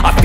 I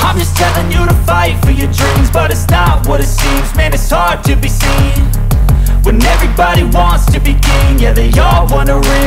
I'm just telling you to fight for your dreams But it's not what it seems. Man, it's hard to be seen When everybody wants to be king. Yeah, they all wanna ring